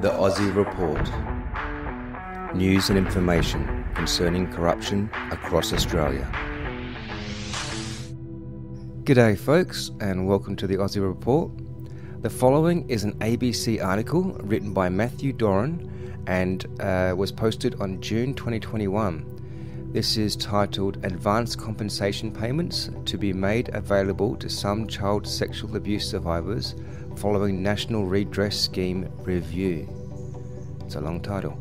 The Aussie Report. News and information concerning corruption across Australia. G'day, folks, and welcome to the Aussie Report. The following is an ABC article written by Matthew Doran and uh, was posted on June 2021. This is titled Advanced Compensation Payments to be Made Available to Some Child Sexual Abuse Survivors following National Redress Scheme review. It's a long title.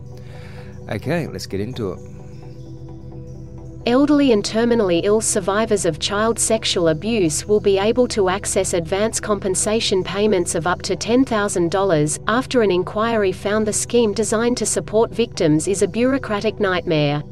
Okay, let's get into it. Elderly and terminally ill survivors of child sexual abuse will be able to access advance compensation payments of up to $10,000 after an inquiry found the scheme designed to support victims is a bureaucratic nightmare.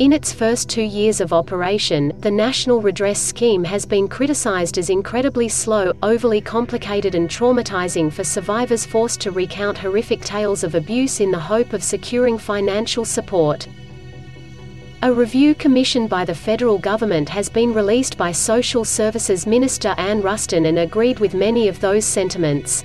In its first two years of operation, the National Redress Scheme has been criticized as incredibly slow, overly complicated and traumatizing for survivors forced to recount horrific tales of abuse in the hope of securing financial support. A review commissioned by the federal government has been released by Social Services Minister Anne Ruston and agreed with many of those sentiments.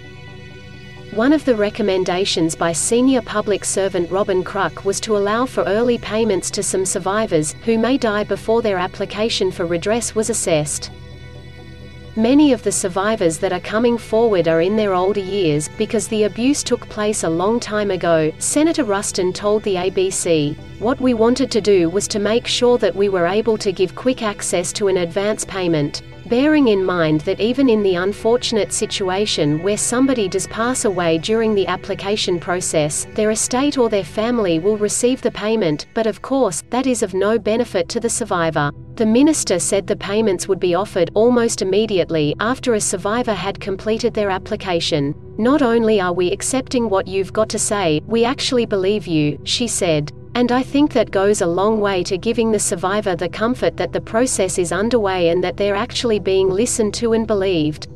One of the recommendations by senior public servant Robin Kruk was to allow for early payments to some survivors, who may die before their application for redress was assessed. Many of the survivors that are coming forward are in their older years, because the abuse took place a long time ago, Senator Ruston told the ABC. What we wanted to do was to make sure that we were able to give quick access to an advance payment bearing in mind that even in the unfortunate situation where somebody does pass away during the application process, their estate or their family will receive the payment, but of course, that is of no benefit to the survivor. The minister said the payments would be offered almost immediately after a survivor had completed their application. Not only are we accepting what you've got to say, we actually believe you, she said. And I think that goes a long way to giving the survivor the comfort that the process is underway and that they're actually being listened to and believed.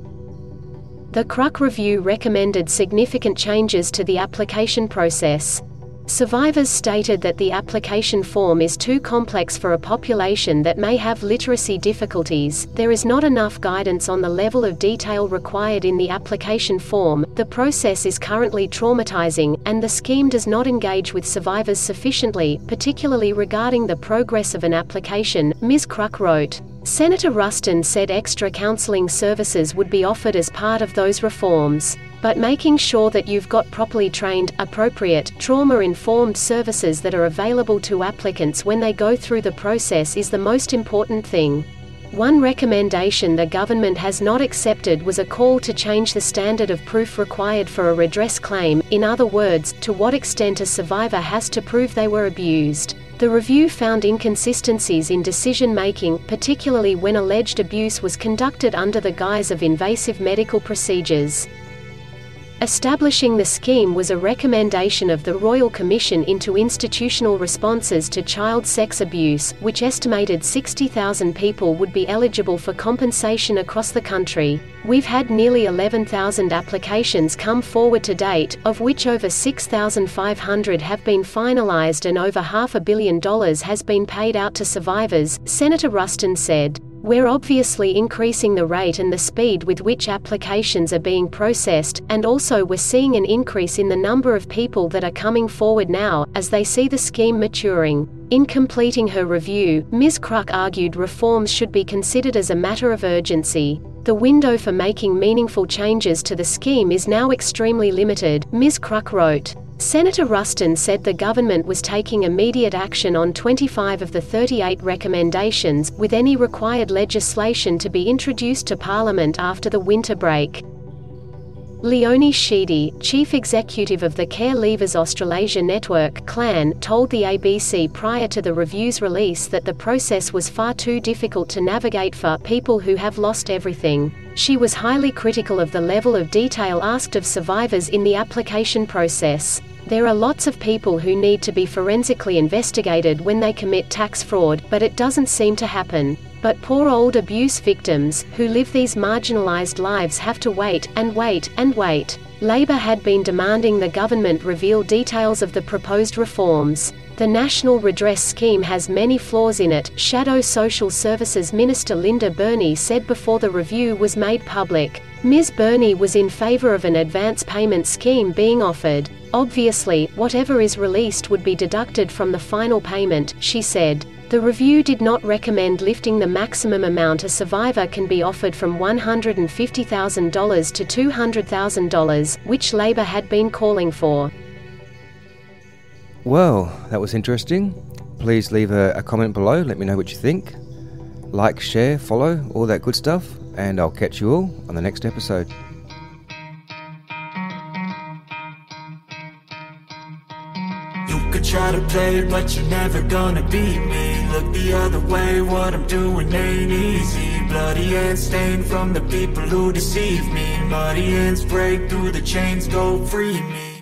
The Kruk Review recommended significant changes to the application process. Survivors stated that the application form is too complex for a population that may have literacy difficulties, there is not enough guidance on the level of detail required in the application form, the process is currently traumatizing, and the scheme does not engage with survivors sufficiently, particularly regarding the progress of an application, Ms. Kruk wrote. Senator Ruston said extra counseling services would be offered as part of those reforms. But making sure that you've got properly trained, appropriate, trauma-informed services that are available to applicants when they go through the process is the most important thing. One recommendation the government has not accepted was a call to change the standard of proof required for a redress claim, in other words, to what extent a survivor has to prove they were abused. The review found inconsistencies in decision making, particularly when alleged abuse was conducted under the guise of invasive medical procedures. Establishing the scheme was a recommendation of the Royal Commission into Institutional Responses to Child Sex Abuse, which estimated 60,000 people would be eligible for compensation across the country. We've had nearly 11,000 applications come forward to date, of which over 6,500 have been finalized and over half a billion dollars has been paid out to survivors, Senator Ruston said. We're obviously increasing the rate and the speed with which applications are being processed, and also we're seeing an increase in the number of people that are coming forward now, as they see the scheme maturing. In completing her review, Ms. Kruk argued reforms should be considered as a matter of urgency. The window for making meaningful changes to the scheme is now extremely limited, Ms. Kruk wrote. Senator Ruston said the government was taking immediate action on 25 of the 38 recommendations, with any required legislation to be introduced to Parliament after the winter break. Leonie Sheedy, chief executive of the Care Leavers Australasia Network CLAN, told the ABC prior to the review's release that the process was far too difficult to navigate for people who have lost everything. She was highly critical of the level of detail asked of survivors in the application process. There are lots of people who need to be forensically investigated when they commit tax fraud, but it doesn't seem to happen. But poor old abuse victims, who live these marginalized lives have to wait, and wait, and wait. Labor had been demanding the government reveal details of the proposed reforms. The National Redress Scheme has many flaws in it, Shadow Social Services Minister Linda Burney said before the review was made public. Ms. Burney was in favor of an advance payment scheme being offered. Obviously, whatever is released would be deducted from the final payment, she said. The review did not recommend lifting the maximum amount a survivor can be offered from $150,000 to $200,000, which Labor had been calling for. Well, that was interesting. Please leave a, a comment below, let me know what you think. Like, share, follow, all that good stuff, and I'll catch you all on the next episode. To play but you're never gonna beat me. Look the other way, what I'm doing ain't easy. Bloody hands stained from the people who deceive me. Muddy hands break through the chains, go free me.